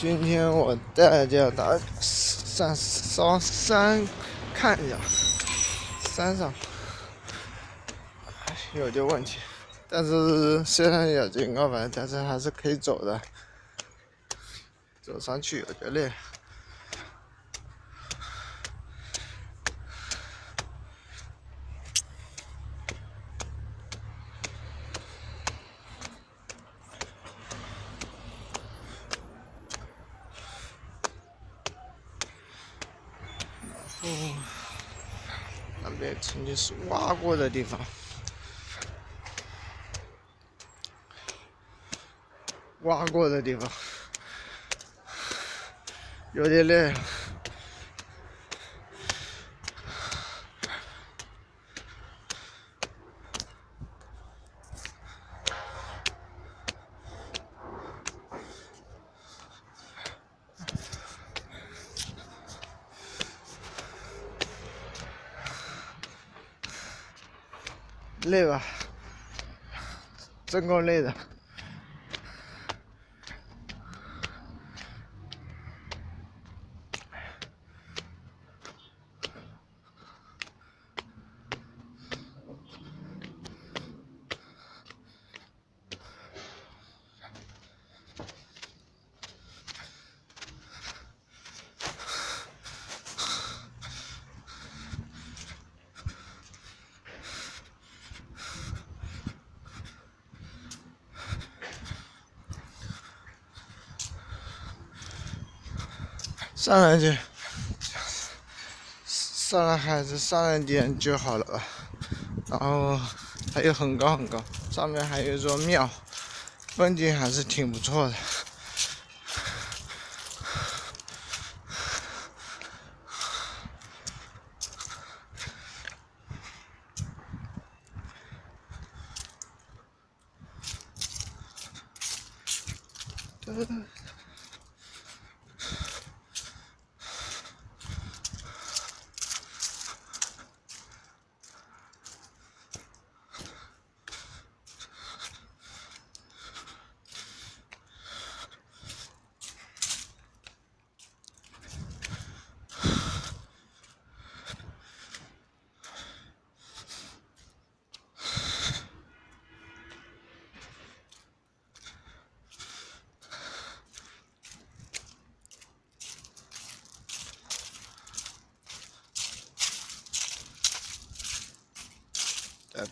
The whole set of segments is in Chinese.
今天我带着大家上上山看一下，山上有点问题，但是虽然有警告牌，但是还是可以走的。走上去有点累。边曾经是挖过的地方，挖过的地方，有点累。累吧，真够累的。上来就上来还是上来点就好了吧。然后还有很高很高，上面还有一座庙，风景还是挺不错的。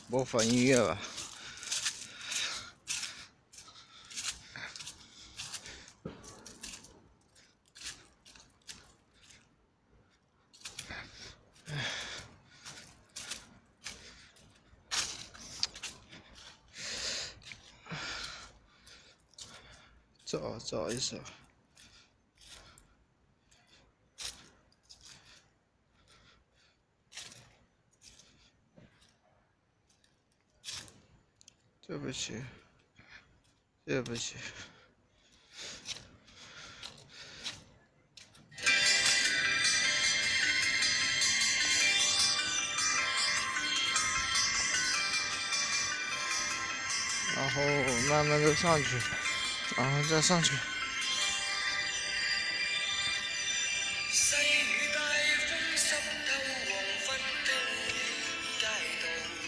播放音乐吧。找找一首。对不起，对不起。然后慢慢的上去，然后再上去。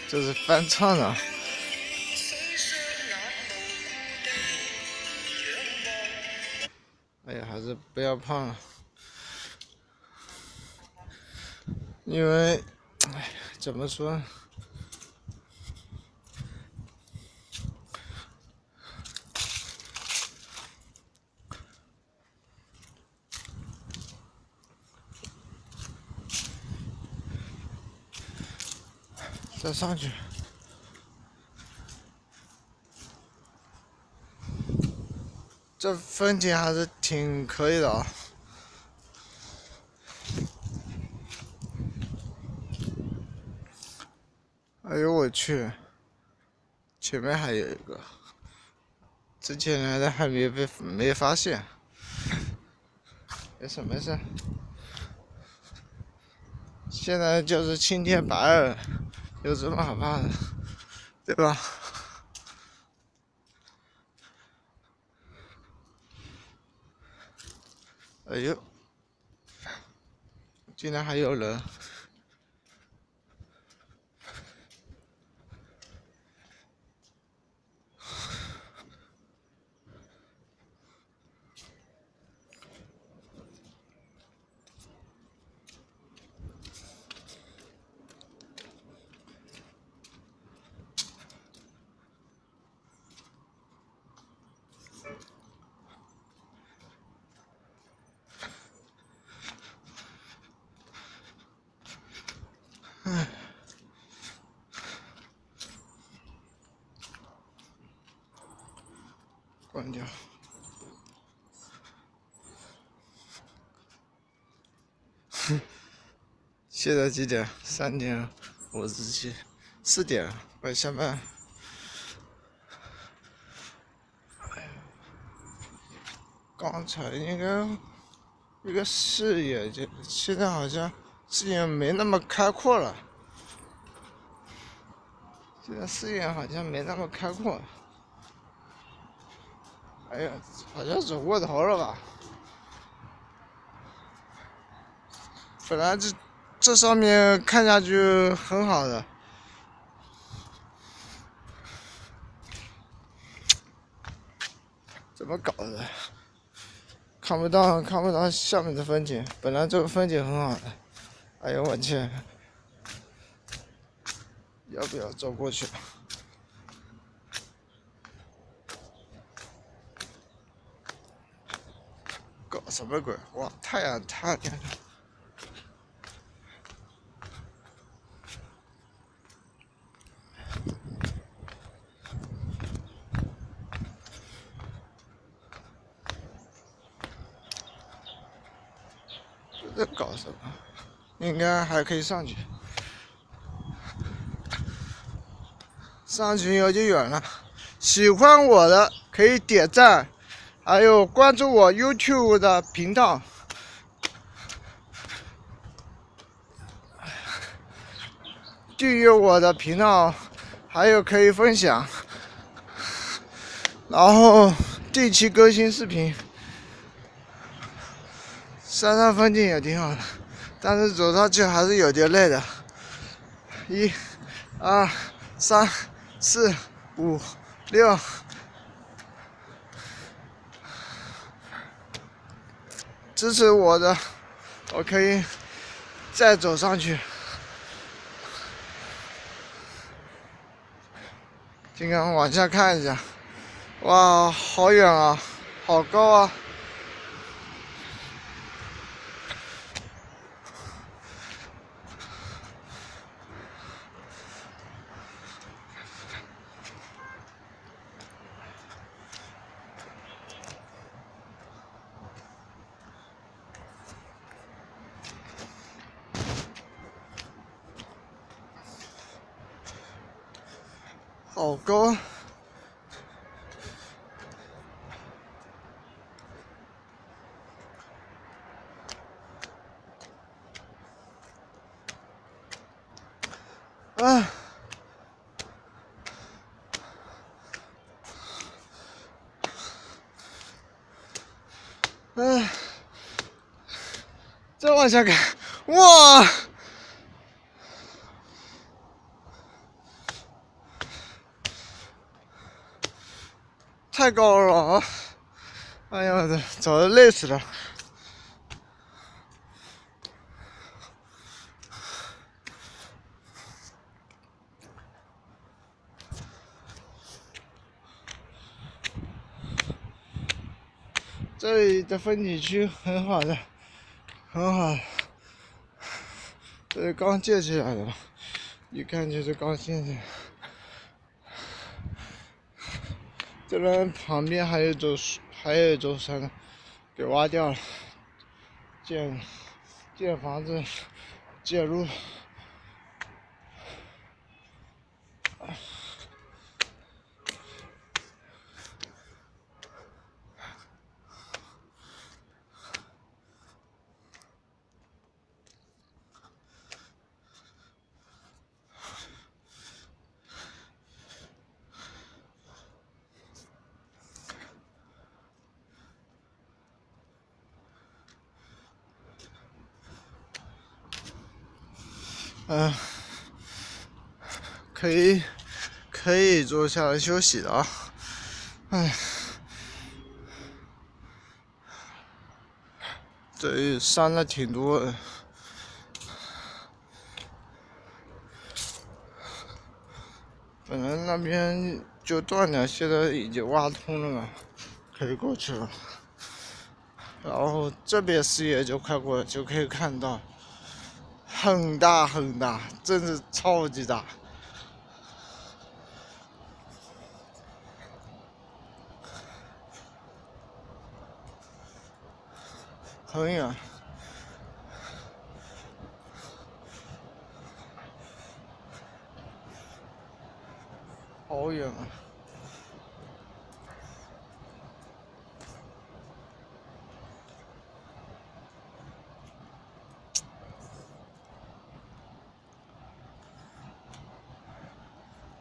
这是翻唱的。哎呀，还是不要胖了，因为，哎，怎么说？再上去。这风景还是挺可以的啊！哎呦我去，前面还有一个，之前来的还没被没发现，没事没事，现在就是青天白日，有什么好怕的，对吧？哎呦，竟然还有人！关掉。哼，现在几点？三点五十七，四点，快下班。刚才应该一个视野就，现在好像。视野没那么开阔了，现在视野好像没那么开阔。哎呀，好像走过头了吧？本来这这上面看下去很好的，怎么搞的？看不到看不到下面的风景，本来这个风景很好的。哎呦我去！要不要走过去？搞什么鬼？哇，太阳太亮了！在搞什么？应该还可以上去，上去有点远了。喜欢我的可以点赞，还有关注我 YouTube 的频道，订阅我的频道，还有可以分享，然后定期更新视频。山上风景也挺好的。但是走上去还是有点累的，一、二、三、四、五、六，支持我的，我可以再走上去。今天往下看一下，哇，好远啊，好高啊！好高！啊！哎，再往下看，哇！太高了啊！哎呀，这走的累死了。这风景区很好的，很好。这是刚建起来的吧，一看就是刚建的。这边旁边还有一座，还有一座山，给挖掉了，建建房子，建路。嗯，可以可以坐下来休息了。哎，这里山了挺多的。本来那边就断了，现在已经挖通了嘛，可以过去了。然后这边视野就快过，就可以看到很大很大，真是超级大，很远。好远啊！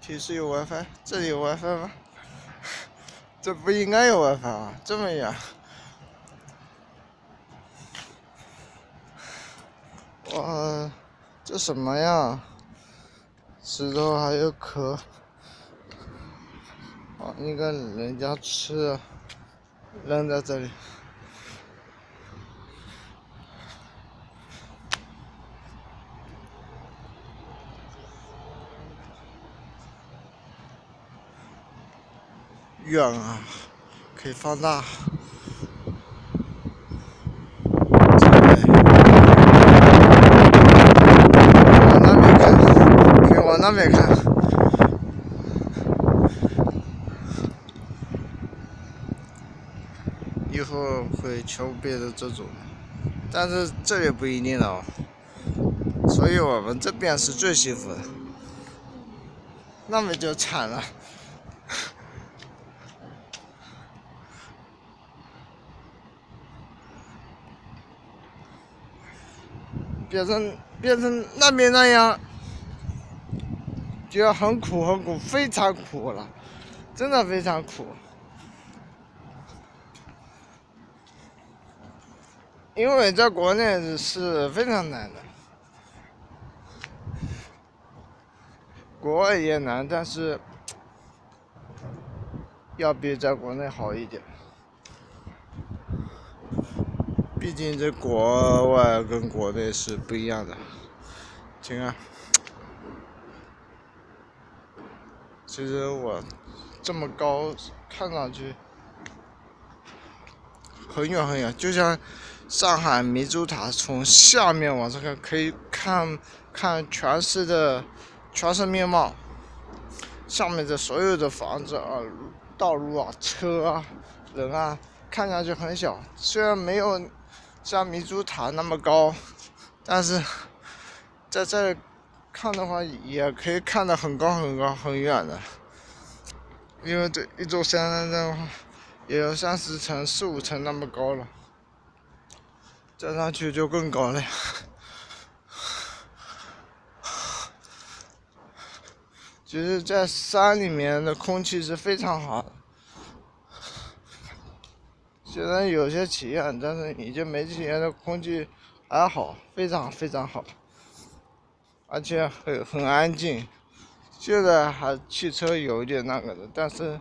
提示有 WiFi，这里有 WiFi 吗？这不应该有 WiFi 啊，这么远！哇，这什么呀？石头还有壳。应该人家吃，扔在这里。远啊，可以放大。往那边看，可以往那边看。以后会全部变成这种，但是这也不一定哦。所以我们这边是最幸福的，那么就惨了，变成变成那边那样，就要很苦很苦，非常苦了，真的非常苦。因为在国内是非常难的，国外也难，但是要比在国内好一点。毕竟这国外跟国内是不一样的。行啊，其实我这么高，看上去很远很远，就像。上海明珠塔从下面往上看，可以看看全市的全市面貌。下面的所有的房子啊、道路啊、车啊、人啊，看上去很小。虽然没有像明珠塔那么高，但是在这看的话，也可以看得很高很高很远的。因为这一座山的话，也有三四层、四五层那么高了。站上去就更高了！其实，在山里面的空气是非常好的，虽然有些起烟，但是已经没起烟的空气还好，非常非常好，而且很很安静。现在还汽车有一点那个的，但是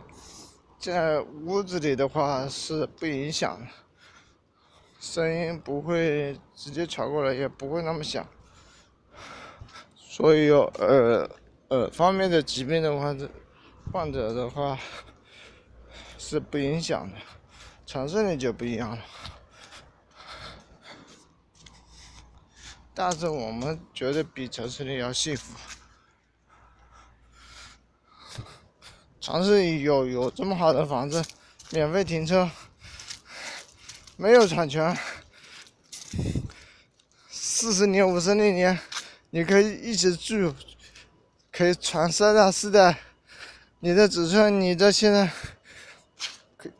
在屋子里的话是不影响的。声音不会直接传过来，也不会那么响，所以有耳耳方面的疾病的话，这患者的话是不影响的，城市里就不一样了。但是我们觉得比城市里要幸福，城市里有有这么好的房子，免费停车。没有产权，四十年、五十年，你可以一直住，可以传三代四代，你的子孙，你的现在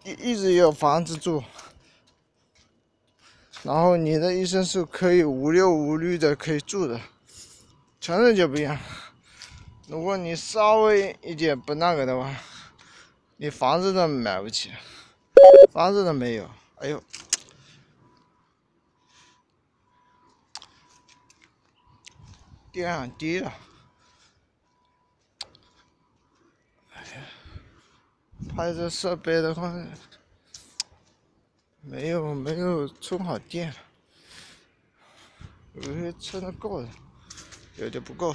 一一直有房子住，然后你的一生是可以无忧无虑的可以住的，城市就不一样，如果你稍微一点不那个的话，你房子都买不起，房子都没有，哎呦。电量低了。拍这设备的话，没有没有充好电，有些充的够了，有点不够，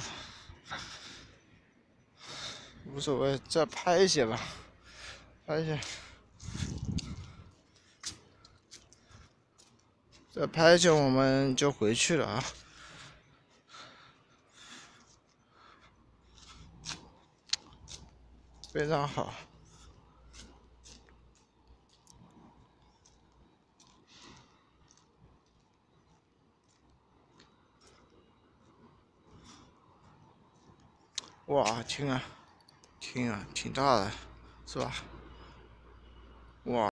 无所谓，再拍一些吧，拍一些。再拍一些，我们就回去了啊！非常好，哇，听啊，听啊，挺大的，是吧？哇！